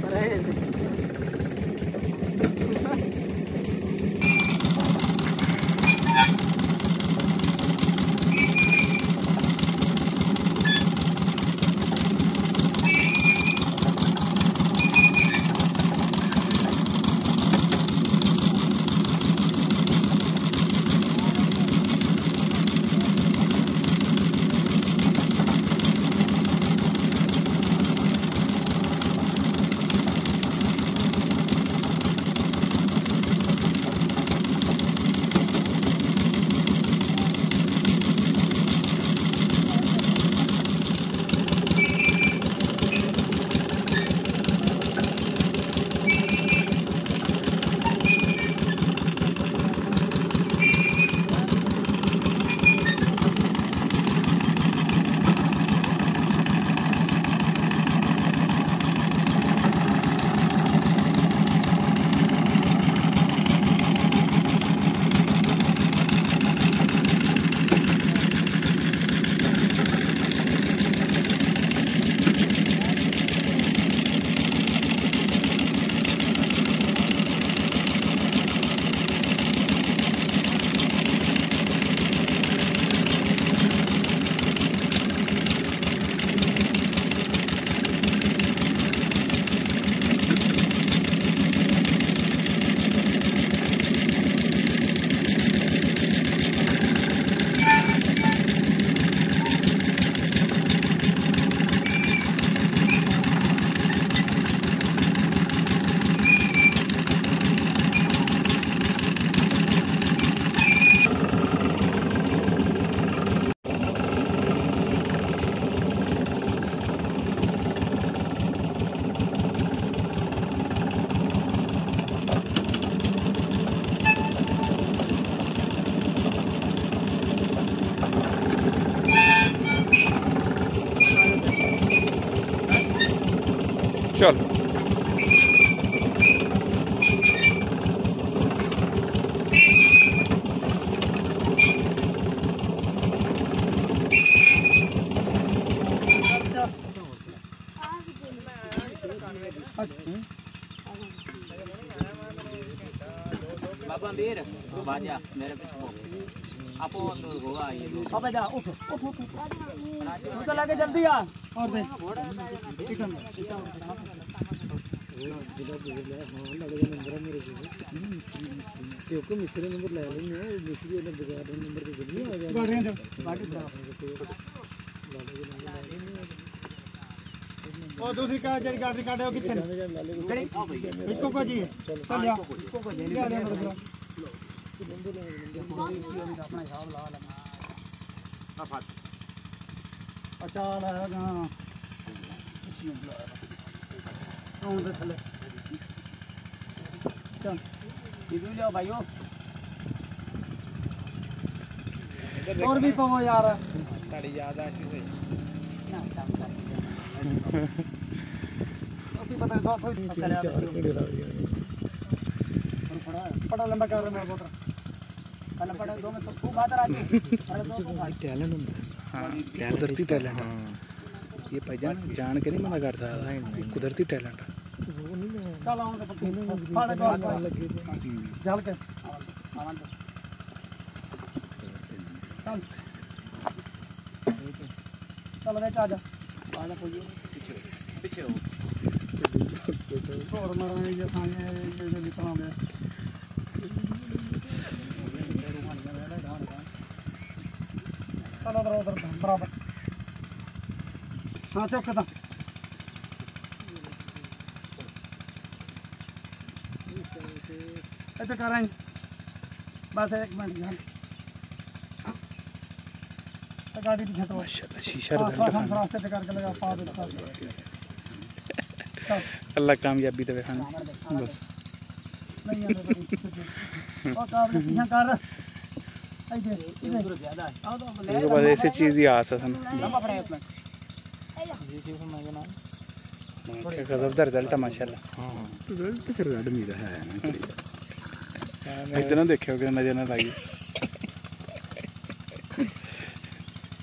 Para ele. बाबा मेर बाजा मेरे पे आपो तो होगा ये लोग। अबे जा उठ उठ उठ तू तो लगे जल्दी आ। और दे। चिकन गाड़ियाँ दे गाड़ी ਉਹ और दूसरी कार जड़ी गाड़ी काटे हो कितने? हाँ इसको को जी। चल। जा। इसको को जी। ले ले अच्छा लगा तो उधर चले। चल। इधर जाओ भाइयों। और भी पवो यार। गाड़ी ज़्यादा अच्छी से। ना काम कर ਅਸੀਂ ਪਤਾ ਸਾਥ ਹੋਈ पटा लंबा कर मेरे पुत्र कल पटा दो में तो खूब बात राजू अरे दो तो भाई ਟੈਲੈਂਟ ਹੁੰਦਾ ਹਾਂ ਕੁਦਰਤੀ ਟੈਲੈਂਟ ਹਾਂ ਇਹ ਭਾਈਜਾਨ ਜਾਣ ਕੇ ਨਹੀਂ ਮਨਾ ਕਰ ਸਕਦਾ ਇਹ ਕੁਦਰਤੀ ਟੈਲੈਂਟ चल आऊं तो पक्की फाड़े को जल के आवन दे चल चल वे आजा आजा आधा पीछे पीछे हो और ये खाने ये जो निकला बराबर हाँ चौक ऐसे बस एक मिनट गाड़ी पीछे तो माशाल्लाह शीशा रिज़ल्ट हम रास्ते पे करके लगा पा दे अल्लाह कामयाबी दे खान। बस। नहीं तो तो कर। ये तो ऐसी चीज़ ही आस है गजब का रिज़ल्ट है माशाल्लाह। रिज़ल्ट तो फिर अडमी है इतना देखियो नज़र ना लगी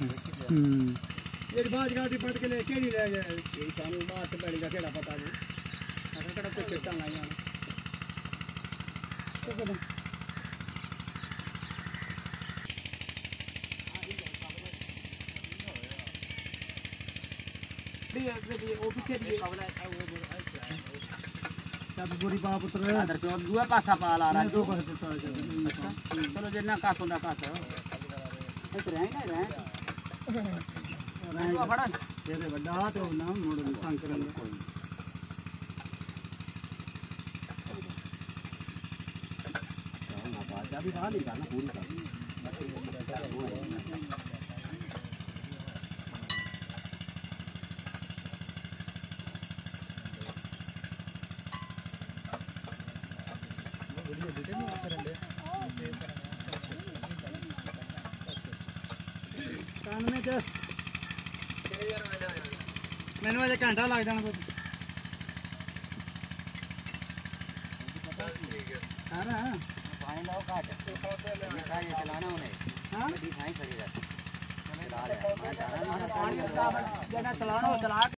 ਜਿਹੜੀ ਬਾਜ ਗਾਡੀ ਪੜ ਕੇ ਲੈ ਕਿਹੜੀ dua pas apa? Kalau jenaka sudah pas. ಬೇರೆ ಬಡ್ಡಾಟ ನಾವು ನೋಡೋದು ಸಂಕ್ರಮಣ ಜಾಬಿ ಬಾಲಿ ಗಾನ ಕೂಡಿಸ್ತಾರೆ വീട്ടിൽ നിന്ന് നോക്കാറുണ്ട് 95 ਚ ਮੈਨੂੰ ਅਜੇ ਘੰਟਾ ਲੱਗ ਜਾਣਾ ਕੁਝ ਸਾਰਾ ਪਾਣੀ ਲਾਓ ਘਾਟ ਸਾਈਂ ਚਲਾਣਾ ਉਹਨੇ ਹਾਂ ਗੱਡੀ ਸਾਈਂ ਖੜੀ ਰੱਖ ਮੈਂ ਜਾਣਾ ਮੈਂ ਪਾਣੀ ਦਾ ਜਿਹੜਾ ਚਲਾਣਾ ਉਹ ਚਲਾ